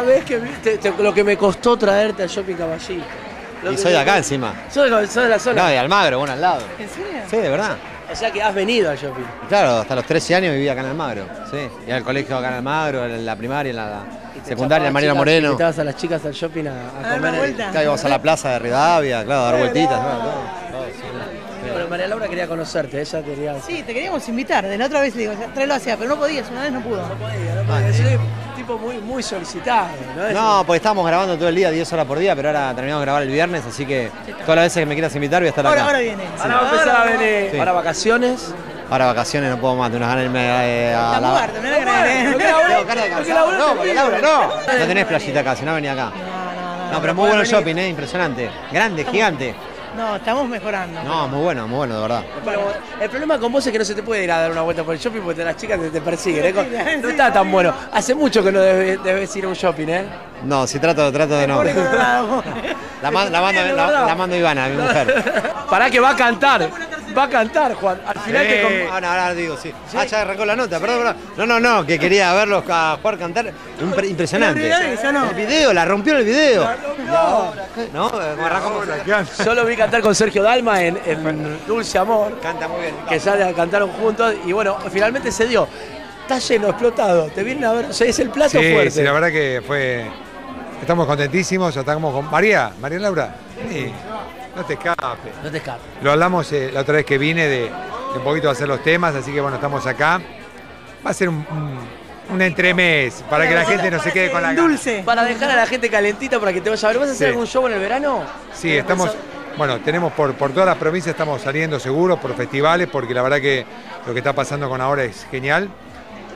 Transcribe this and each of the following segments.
sabés que te- te- lo que me costó traerte al shopping caballito. Lo Y soy de acá encima. Soy de, soy de la zona. No, de Almagro, bueno, al lado. ¿En serio? Sí, de verdad. O sea que has venido al shopping. Claro, hasta los 13 años vivía acá en Almagro. Sí. Iba al colegio acá en Almagro, en la primaria, en la secundaria, en Mariano Moreno. Invitabas a las chicas al shopping a, a A dar comer. Claro, íbamos a la plaza de Rivadavia, claro, a dar vueltitas. claro, todo, María Laura quería conocerte, ella quería. Sí, te queríamos invitar. De la otra vez le digo, tráelo hacia, pero no podías, una vez no pudo. No podía, no podía. Es un tipo muy, muy solicitado, ¿no? No, porque estábamos grabando todo el día, 10 horas por día, pero ahora terminamos de grabar el viernes, así que todas las veces que me quieras invitar voy a estar acá. Ahora, ahora viene. Ahora va a empezar a venir. Sí. Ahora vacaciones. Ahora vacaciones no puedo más, tengo unas ganas de irme eh, a la... No de. No, María Laura, no. No tenés playita acá, si no venía acá. No, pero muy bueno el shopping, eh, impresionante. Grande, gigante. No, estamos mejorando. No, muy bueno, muy bueno, de verdad. Pero el problema con vos es que no se te puede ir a dar una vuelta por el shopping porque las chicas te, te persiguen. ¿eh? No está tan bueno. Hace mucho que no debes, debes ir a un shopping, ¿eh? No, si trato, trato de no. La, man- la mando, la, la mando a Ivana, mi mujer. Pará que va a cantar. Va a cantar, Juan. Al final te com- Sí. Ahora, ahora digo, sí. Ah, ya arrancó la nota, perdón, perdón. No, no, no, que quería verlos a jugar cantar. Impre- impresionante. La primera vez, ¿o no? El video, la rompió el video. ¿No? Eh, como arrancamos. Yo lo vi cantar con Sergio Dalma en, en Dulce Amor, Canta muy bien. que ya cantaron juntos y bueno, finalmente se dio. Está lleno, explotado. Te vienen a ver, o sea, es el plato Sí, fuerte. sí, la verdad que fue. Estamos contentísimos, ya estamos con. María, María Laura, vení, no te escapes. No te escapes. Lo hablamos eh, la otra vez que vine de, de un poquito de hacer los temas, así que bueno, estamos acá. Va a ser un, un- un entremés para que la gente no se quede con la gana. Dulce. Para dejar a la gente calentita para que te vaya a ver. ¿Vas a hacer Sí. algún show en el verano? Sí, estamos. Bueno, tenemos por, por todas las provincias, estamos saliendo seguros por festivales, porque la verdad que lo que está pasando con ahora es genial.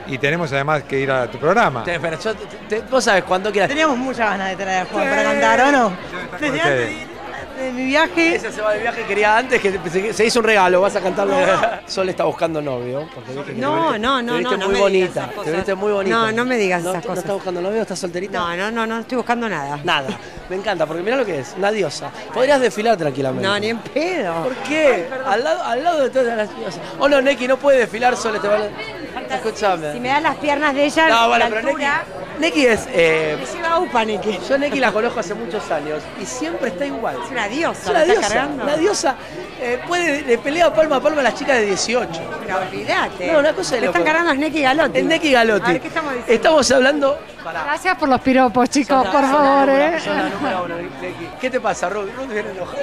Y tenemos además que ir a tu programa. Te- pero yo- te- te- vos sabes cuando quieras. Teníamos muchas ganas de traer a Juan para cantar, ¿o no? Desde ustedes. antes de, mi viaje. Ella se va de viaje quería antes que se, se hizo un regalo, vas a cantarle. Sol está buscando novio. porque viste que No, te- no, te no, viste no, no muy digas bonita. Te viste muy bonita. No, no me digas ¿No- esas ¿No cosas. estás buscando novio? ¿Estás solterita? No, no, no, no estoy buscando nada. Nada. Me encanta, porque mirá lo que es, una diosa. Podrías desfilar tranquilamente. No, ni en pedo. ¿Por qué? Al lado, al lado de todas las diosas. Oh no, Neki no puede desfilar sola, te van a... Escuchame. Si me das las piernas de ella, No, bueno, la pero Neki, altura, Neki es... eh, me lleva upa, Neki. yo Neki la conozco hace muchos años y siempre está igual. Es una diosa, Es una ¿me estás diosa, cargando? una diosa. eh, puede, le pelea palma a palma a las chicas de 18. Pero olvídate. No, una cosa de están cargando a Neki Galotti. Es Neki Galotti. A ver, ¿qué estamos diciendo? Estamos hablando... Gracias por los piropos, chicos, por favor, número- ¿eh? sos la número uno, Neki. ¿Qué te pasa, Ruth? Ruth viene enojada.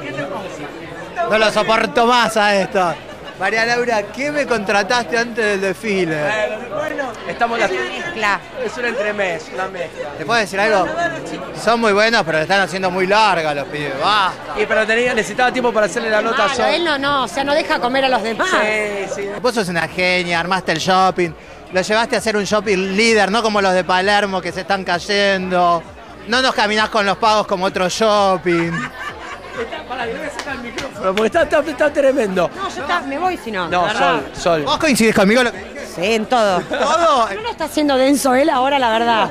¿Qué te pasa? No lo soporto más a esto. María Laura, ¿qué me contrataste antes del desfile? Bueno, estamos la... Mezcla. Es un entremés, una mezcla. ¿Te puedo decir algo? Son muy buenos, pero le están haciendo muy larga los pibes. Basta. Y pero tenía, necesitaba tiempo para hacerle la nota a Malo, Sol. él no, no, o sea, no deja comer a los demás. Sí, sí. Vos sos una genia, armaste el shopping, lo llevaste a hacer un shopping líder, no como los de Palermo que se están cayendo. No nos caminás con los pagos como otro shopping. Está, pará, le voy a sacar el micrófono porque está, está, está tremendo. No, yo me voy si no. No. Sol, Sol. ¿Vos coincidís conmigo? Lo que? Sí, en todo. Todo. No lo está haciendo denso él ahora, la verdad.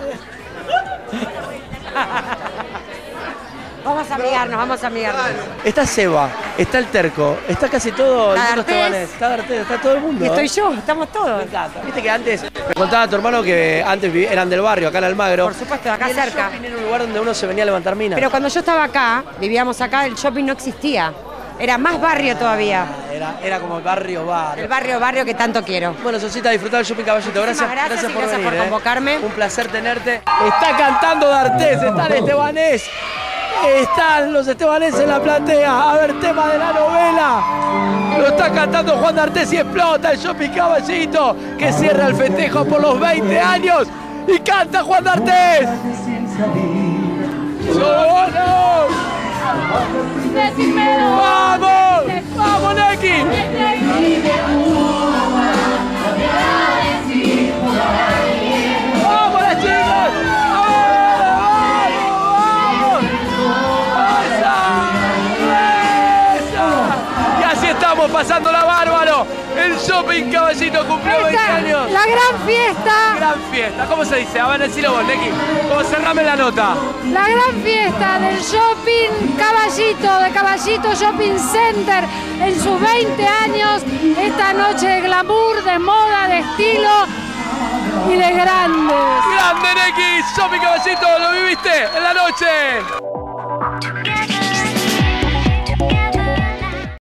Vamos a amigarnos, vamos a amigarnos. Está Seba, está el terco, está casi todo el Está mundo D'Artés. estebanés, está D'Artés, está todo el mundo. Y estoy yo, estamos Me todos. encanta. Viste que antes, me contaba tu hermano que antes eran del barrio, acá en Almagro. Por supuesto, acá Y el cerca. shopping era un lugar donde uno se venía a levantar minas. Pero cuando yo estaba acá, vivíamos acá, el shopping no existía. Era más barrio todavía. Era, era como el barrio bar. El barrio, barrio que tanto quiero. Bueno, Sosita, disfrutar del shopping caballito. Gracias, gracias por gracias venir, por ¿eh? convocarme. Un placer tenerte. Está cantando D'Artés, está el Estebanés. Están los Estebanés en la platea. A ver, tema de la novela. Lo está cantando Juan D'Artés y explota el shopping caballito que cierra el festejo por los 20 años. Y canta Juan D'Artés. ¡Sobono! Estamos pasando la bárbaro. El shopping caballito cumplió 20 Esta, años. la gran fiesta, Gran fiesta. ¿Cómo se dice? A ver, decilo vos, Neki. ¿Cómo cerrame la nota? la gran fiesta del shopping Caballito, de Caballito Shopping Center en sus 20 años. Esta noche de glamour, de moda, de estilo y de grandes. ¡Gran Grande Neki, Sofi Caballito, lo viviste en la noche. Together